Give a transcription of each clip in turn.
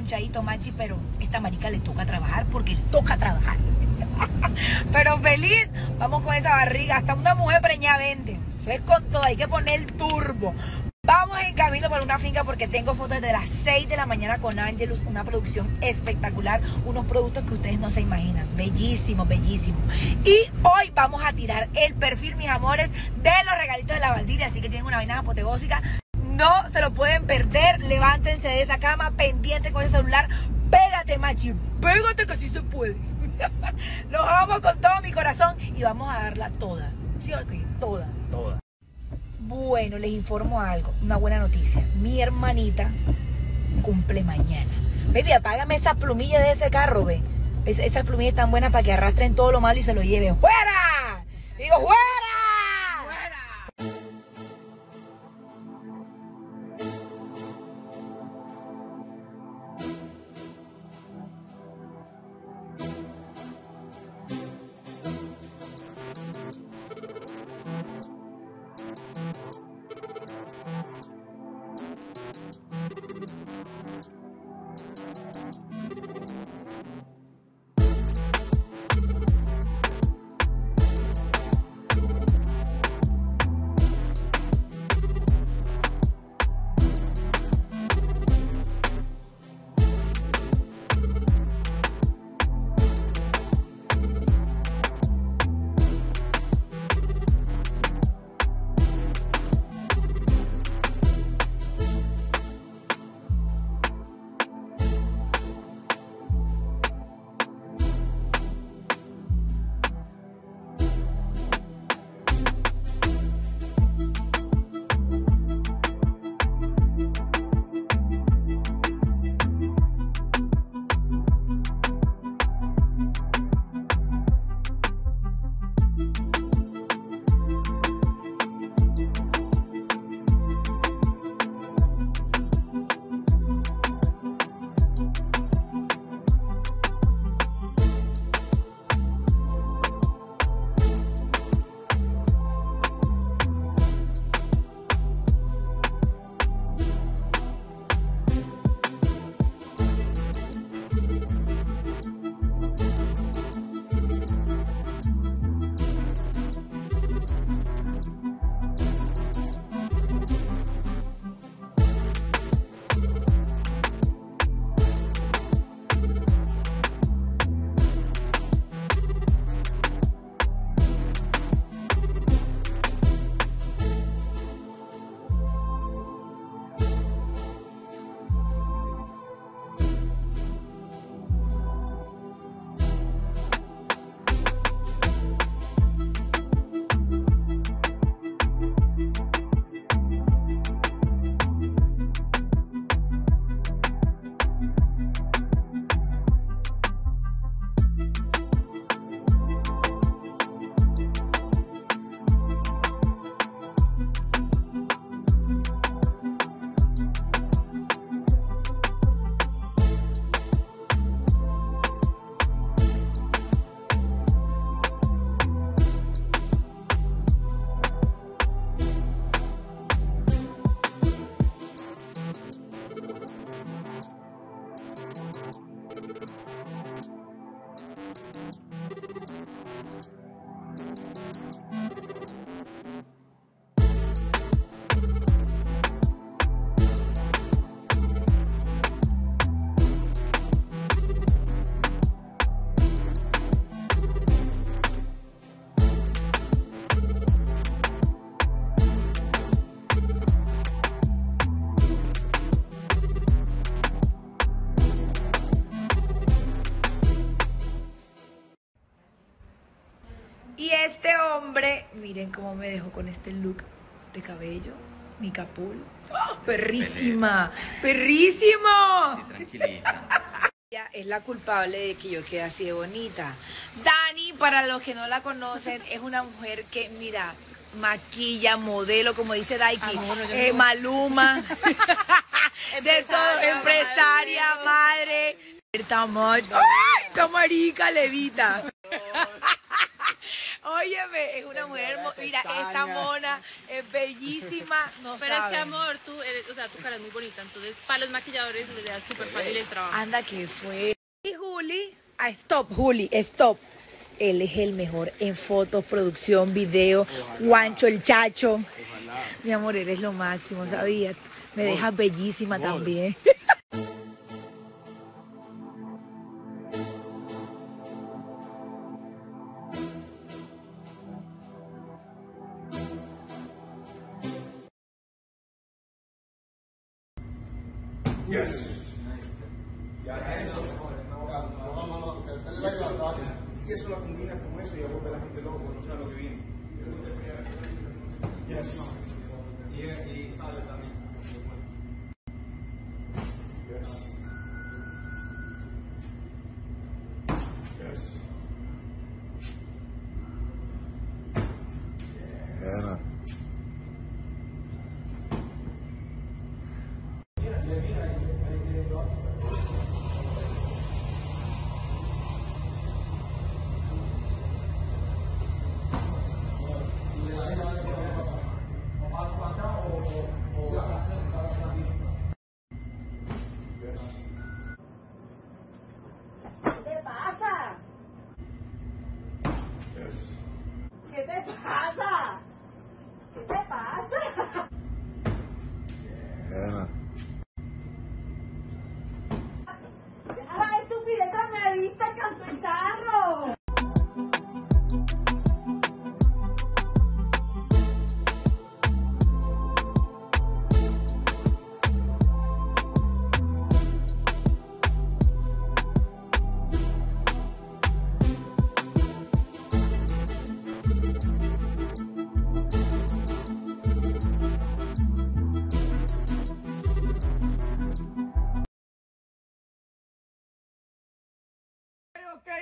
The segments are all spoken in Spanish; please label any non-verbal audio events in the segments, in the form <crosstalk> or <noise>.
estar runchadito, Machi, pero esta marica le toca trabajar porque le toca trabajar. <laughs> pero feliz, vamos con esa barriga. Hasta una mujer preñada vende. Eso es con todo, hay que poner turbo. Vamos en camino para una finca porque tengo fotos de las 6 de la mañana con Angelus, una producción espectacular, unos productos que ustedes no se imaginan, bellísimo, bellísimo. Y hoy vamos a tirar el perfil, mis amores, de los regalitos de la Valdiria, así que tienen una vaina apoteósica. No se lo pueden perder, levántense de esa cama, pendiente con el celular, pégate, machi, pégate que sí se puede. <laughs> Los amo con todo mi corazón y vamos a darla toda, ¿sí o qué? Toda. Toda. Bueno, les informo algo, una buena noticia. Mi hermanita cumple mañana. Baby, apágame esa plumilla de ese carro, ve. Es- esas plumillas están buenas para que arrastren todo lo malo y se lo lleven. ¡Fuera! Digo, ¡fuera! Y miren cómo me dejó con este look de cabello, mi capul. ¡Ah! ¡Perrísima! ¡Perrísimo! Tranquilita. Ella es la culpable de que yo quede así de bonita. Dani, para los que no la conocen, es una mujer que, mira, maquilla, modelo, como dice Daiki, Ah, no, no, yo eh, no. Maluma, <laughs> de todo, empresaria, madre. Mo- ¡Ay, esta marica levita! Óyeme, es una mujer, mira, esta mona es bellísima, <laughs> no Pero es que saben. amor, tú eres, o sea, tu cara es muy bonita, entonces para los maquilladores les da súper fácil el trabajo. Anda que fue. Y Juli, ah, stop, Juli, stop. Él es el mejor en fotos, producción, video, guancho, el chacho. Mi amor, eres lo máximo, ¿sabías? Me dejas bellísima también. Y eso la combina con eso y vuelve a la gente loco, no sabe lo que viene. Yes. Y, y sale también. Yes. Yes. ¿Qué ¿Qué te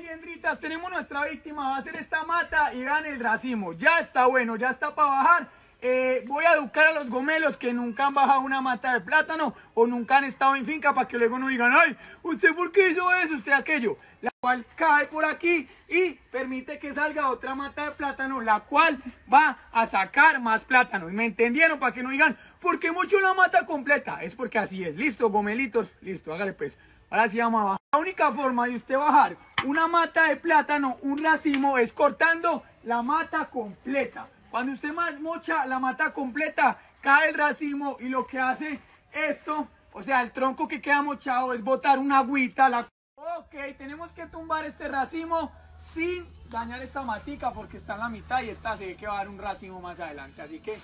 Liendritas, tenemos nuestra víctima, va a ser esta mata y vean el racimo, ya está bueno, ya está para bajar. Eh, voy a educar a los gomelos que nunca han bajado una mata de plátano o nunca han estado en finca para que luego no digan, ay, ¿usted por qué hizo eso? ¿Usted aquello? La cual cae por aquí y permite que salga otra mata de plátano, la cual va a sacar más plátano. ¿Y me entendieron? Para que no digan, ¿por qué mucho la mata completa? Es porque así es. Listo, gomelitos, listo, hágale pues. Ahora sí vamos a bajar. La única forma de usted bajar una mata de plátano, un racimo, es cortando la mata completa. Cuando usted ma- mocha la mata completa, cae el racimo y lo que hace esto, o sea, el tronco que queda mochado es botar una agüita. La... Ok, tenemos que tumbar este racimo sin dañar esta matica porque está en la mitad y esta se ve que va a dar un racimo más adelante. Así que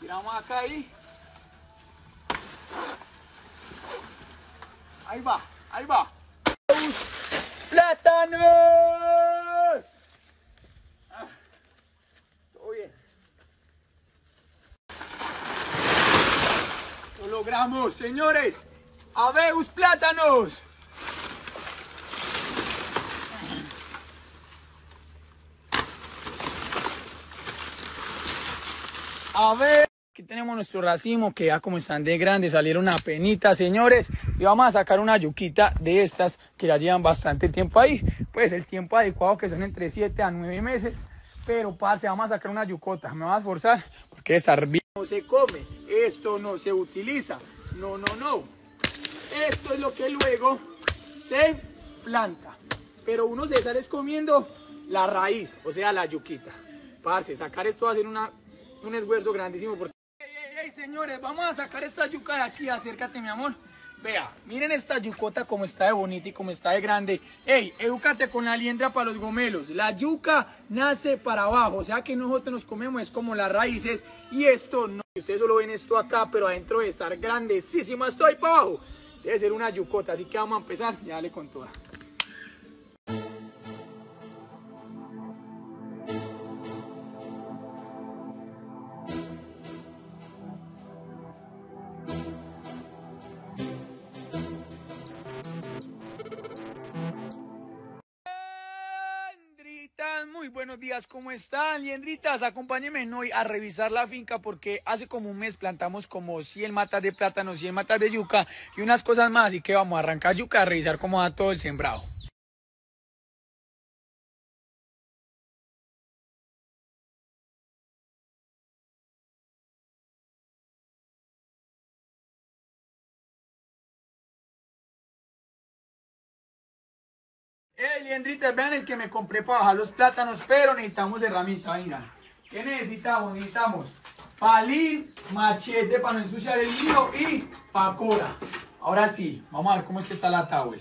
tiramos acá ahí. Ahí va, ahí va. ¡Plátanos! Todo bien. Lo logramos, señores. ¡Abeus plátanos! A ver. Aquí tenemos nuestro racimo que ya como están de grande salieron a penita, señores. Y vamos a sacar una yuquita de estas que ya llevan bastante tiempo ahí. Pues el tiempo adecuado que son entre 7 a 9 meses. Pero parce, vamos a sacar una yucota. Me vas a esforzar porque esta no se come. Esto no se utiliza. No, no, no. Esto es lo que luego se planta. Pero uno se sale es comiendo la raíz, o sea, la yuquita. Parce, sacar esto va a ser un esfuerzo grandísimo. Señores, vamos a sacar esta yuca de aquí. Acércate, mi amor. Vea, miren esta yucota como está de bonita y como está de grande. Ey, edúcate con la liendra para los gomelos. La yuca nace para abajo, o sea que nosotros nos comemos es como las raíces. Y esto no, ustedes solo ven esto acá, pero adentro de estar grandísima, esto ahí para abajo. Debe ser una yucota, así que vamos a empezar. Ya dale con toda. Muy buenos días, ¿cómo están? Liendritas, acompáñenme hoy a revisar la finca porque hace como un mes plantamos como 100 matas de plátano, 100 matas de yuca y unas cosas más, así que vamos a arrancar yuca a revisar cómo va todo el sembrado. Ey, liendritas, vean el que me compré para bajar los plátanos, pero necesitamos herramienta, venga. ¿Qué necesitamos? Necesitamos palín, machete para no ensuciar el mío y pacora. Ahora sí, vamos a ver cómo es que está la towel.